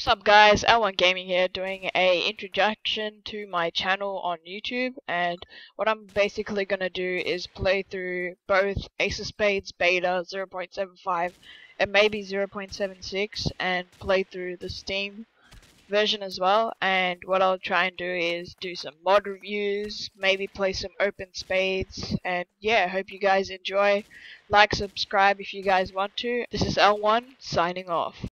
What's up guys, L1 Gaming here doing a introduction to my channel on YouTube and what I'm basically going to do is play through both Ace of Spades Beta 0.75 and maybe 0.76 and play through the Steam version as well and what I'll try and do is do some mod reviews, maybe play some OpenSpades and yeah, hope you guys enjoy. Like, subscribe if you guys want to. This is L1 signing off.